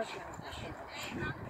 よろしくお願いします。